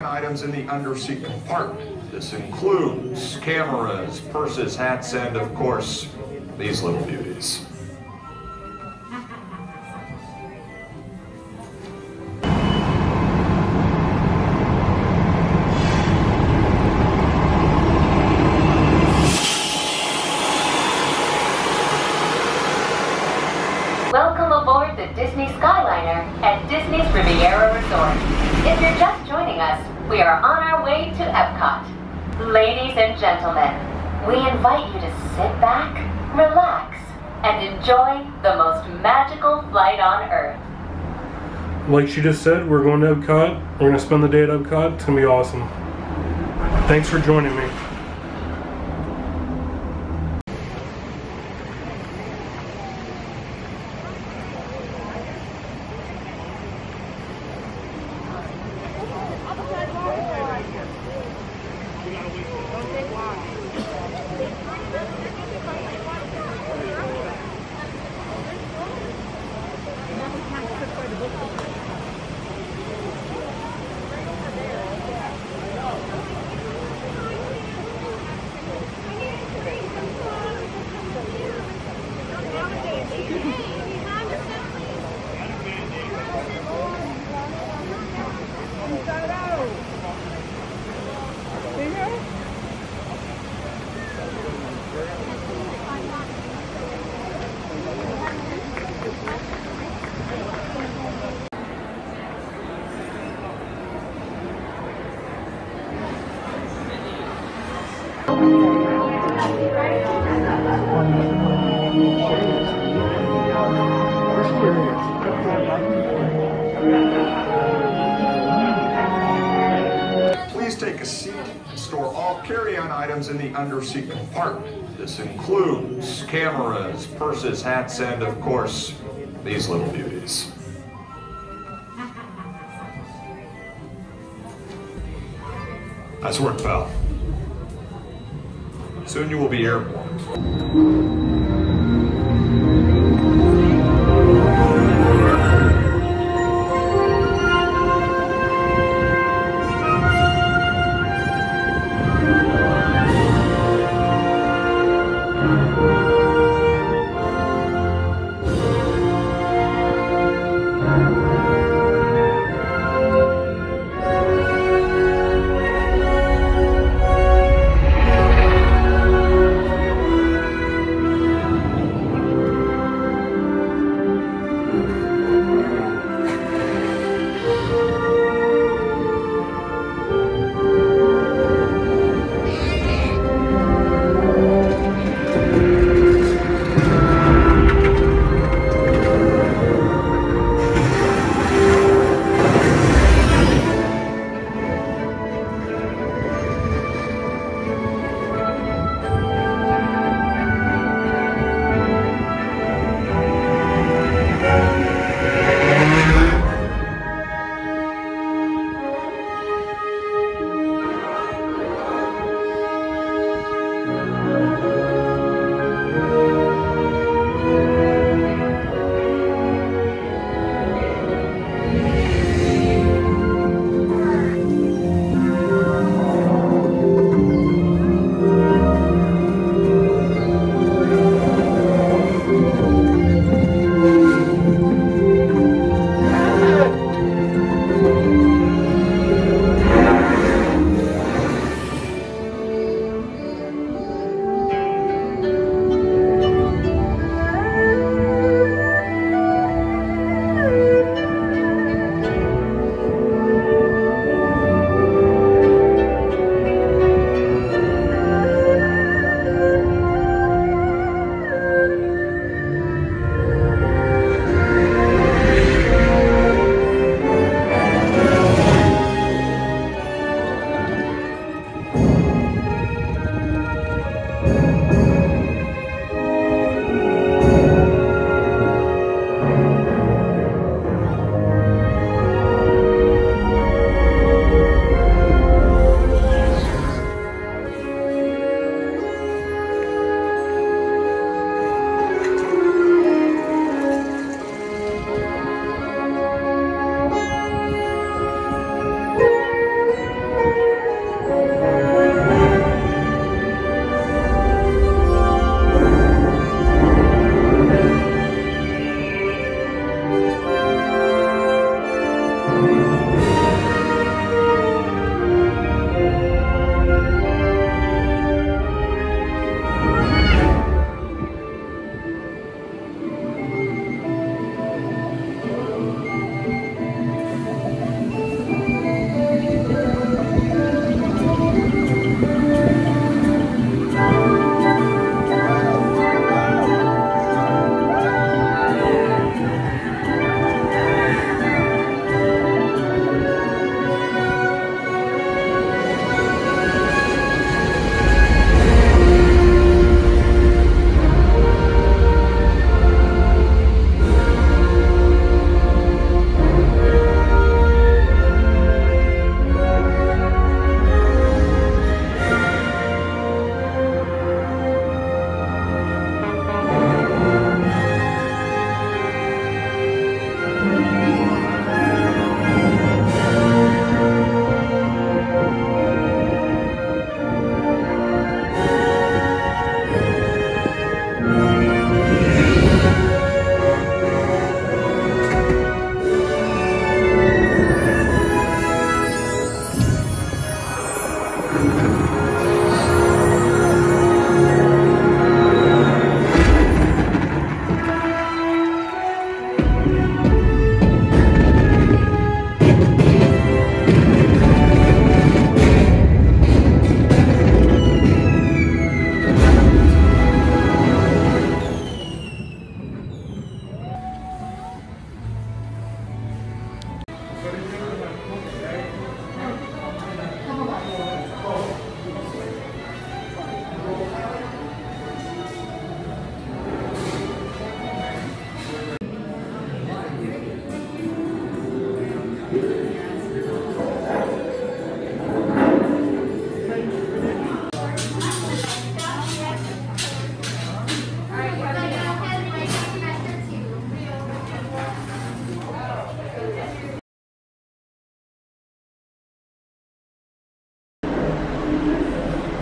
items in the underseat compartment. This includes cameras, purses, hats, and of course, these little beauties. Welcome aboard the Disney Skyliner at Disney's Riviera Resort. If you're just joining us, we are on our way to Epcot. Ladies and gentlemen, we invite you to sit back, relax, and enjoy the most magical flight on Earth. Like she just said, we're going to Epcot. We're going to spend the day at Epcot. It's going to be awesome. Thanks for joining me. Please take a seat and store all carry-on items in the underseat compartment. This includes cameras, purses, hats, and of course, these little beauties. Nice work, pal. Soon you will be airborne.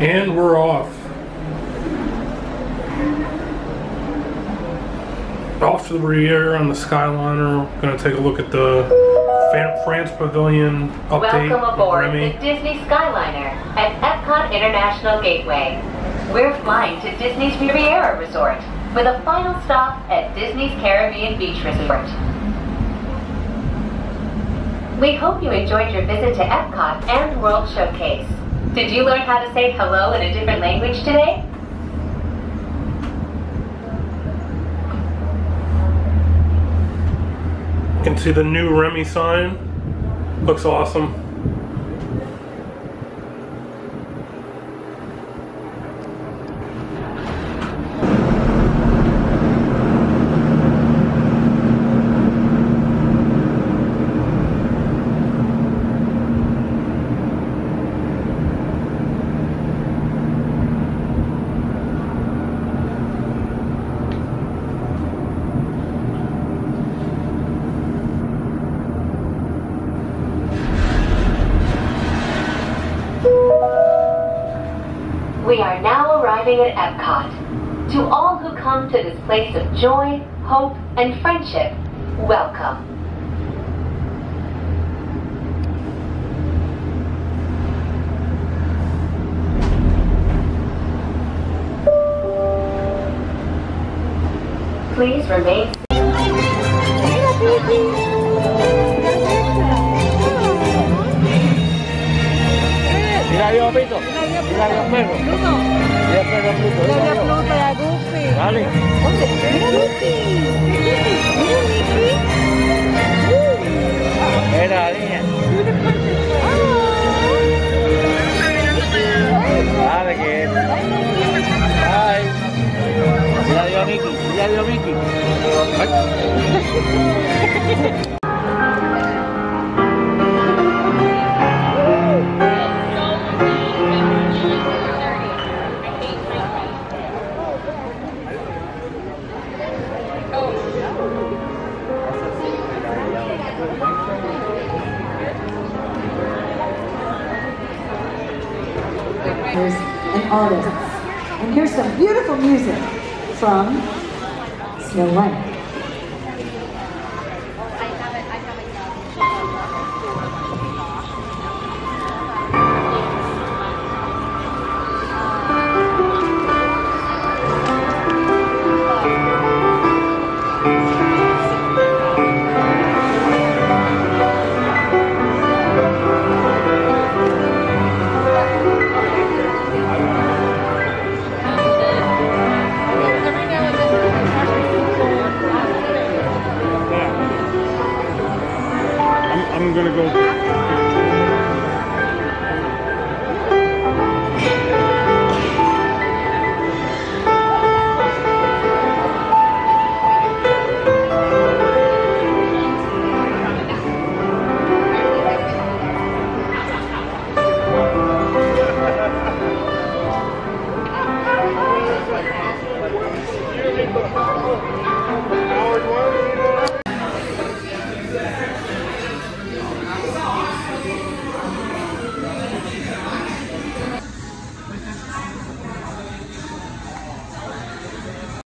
And we're off. Off to the Riviera on the Skyliner. We're gonna take a look at the France Pavilion update. Welcome aboard Remy. the Disney Skyliner at Epcot International Gateway. We're flying to Disney's Riviera Resort with a final stop at Disney's Caribbean Beach Resort. We hope you enjoyed your visit to Epcot and World Showcase. Did you learn how to say hello in a different language today? You can see the new Remy sign. Looks awesome. We are now at Epcot. To all who come to this place of joy, hope, and friendship, welcome. Please remain Mira yo, Pito. Mira yo, perro. Claudia Plus para Guppy. Dale. Mira Guppy. Mira Guppy. Mira, niña. And artists. And here's some beautiful music from Snow White. I'm gonna go.